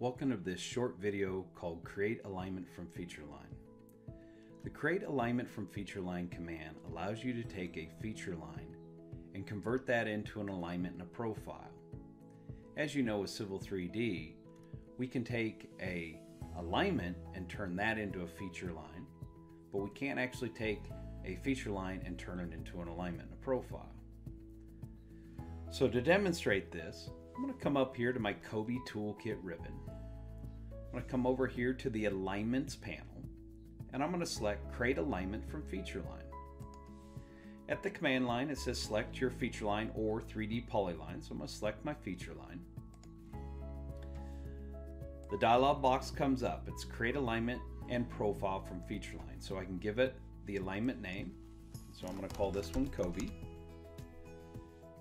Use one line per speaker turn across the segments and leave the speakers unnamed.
Welcome to this short video called Create Alignment from Feature Line. The Create Alignment from Feature Line command allows you to take a feature line and convert that into an alignment in a profile. As you know with Civil 3D, we can take a alignment and turn that into a feature line, but we can't actually take a feature line and turn it into an alignment in a profile. So to demonstrate this, I'm going to come up here to my Kobi Toolkit ribbon. I'm going to come over here to the Alignments panel, and I'm going to select Create Alignment from Feature Line. At the command line, it says select your feature line or 3D polyline, so I'm going to select my feature line. The dialog box comes up. It's Create Alignment and Profile from Feature Line, so I can give it the alignment name. So I'm going to call this one Kobi.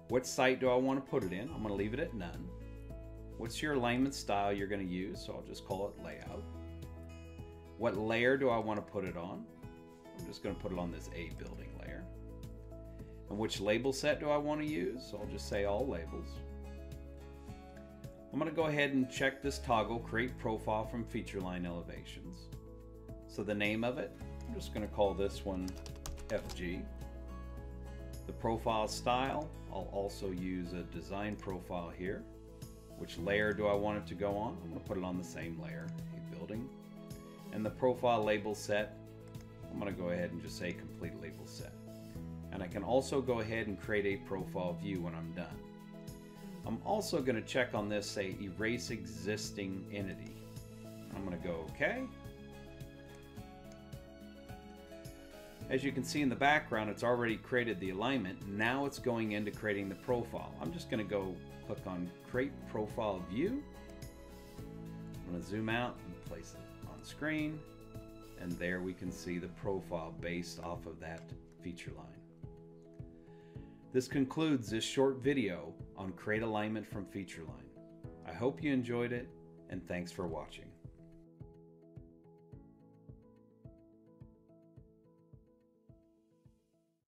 What site do I want to put it in? I'm going to leave it at none. What's your alignment style you're going to use? So I'll just call it layout. What layer do I want to put it on? I'm just going to put it on this A building layer. And which label set do I want to use? So I'll just say all labels. I'm going to go ahead and check this toggle, create profile from feature line elevations. So the name of it, I'm just going to call this one FG. The profile style, I'll also use a design profile here. Which layer do I want it to go on? I'm going to put it on the same layer, a building. And the profile label set, I'm going to go ahead and just say complete label set. And I can also go ahead and create a profile view when I'm done. I'm also going to check on this, say erase existing entity. I'm going to go OK. As you can see in the background, it's already created the alignment. Now it's going into creating the profile. I'm just going to go click on Create Profile View. I'm going to zoom out and place it on screen. And there we can see the profile based off of that feature line. This concludes this short video on Create Alignment from Feature Line. I hope you enjoyed it and thanks for watching.